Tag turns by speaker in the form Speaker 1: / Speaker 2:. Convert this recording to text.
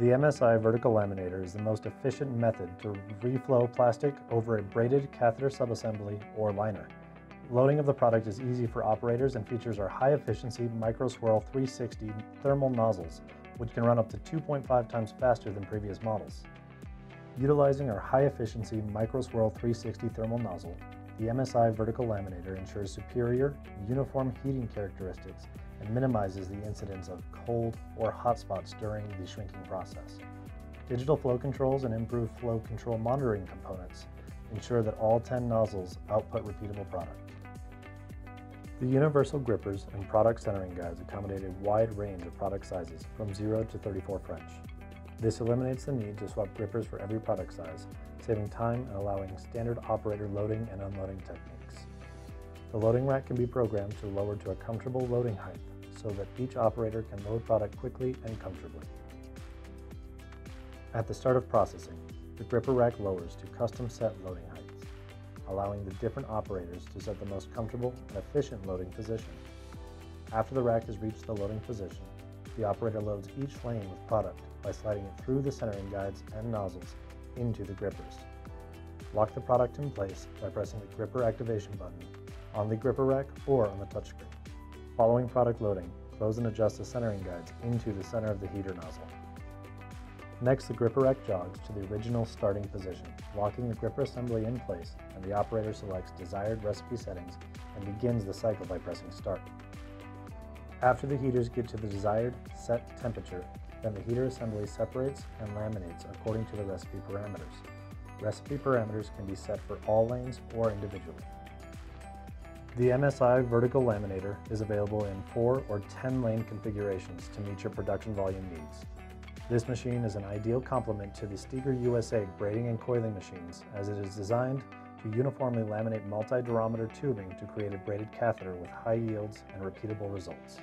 Speaker 1: The MSI vertical laminator is the most efficient method to reflow plastic over a braided catheter subassembly or liner. Loading of the product is easy for operators and features our high-efficiency MicroSwirl 360 thermal nozzles, which can run up to 2.5 times faster than previous models. Utilizing our high-efficiency MicroSwirl 360 thermal nozzle, the MSI vertical laminator ensures superior, uniform heating characteristics and minimizes the incidence of cold or hot spots during the shrinking process. Digital flow controls and improved flow control monitoring components ensure that all 10 nozzles output repeatable product. The universal grippers and product centering guides accommodate a wide range of product sizes from 0 to 34 French. This eliminates the need to swap grippers for every product size, saving time and allowing standard operator loading and unloading techniques. The loading rack can be programmed to lower to a comfortable loading height so that each operator can load product quickly and comfortably. At the start of processing, the gripper rack lowers to custom set loading heights allowing the different operators to set the most comfortable and efficient loading position. After the rack has reached the loading position, the operator loads each lane with product by sliding it through the centering guides and nozzles into the grippers. Lock the product in place by pressing the gripper activation button on the gripper rack or on the touchscreen. Following product loading, close and adjust the centering guides into the center of the heater nozzle. Next, the gripper rack jogs to the original starting position, locking the gripper assembly in place, and the operator selects desired recipe settings and begins the cycle by pressing start. After the heaters get to the desired set temperature, then the heater assembly separates and laminates according to the recipe parameters. Recipe parameters can be set for all lanes or individually. The MSI vertical laminator is available in 4 or 10 lane configurations to meet your production volume needs. This machine is an ideal complement to the Steeger USA braiding and coiling machines as it is designed to uniformly laminate multi-durometer tubing to create a braided catheter with high yields and repeatable results.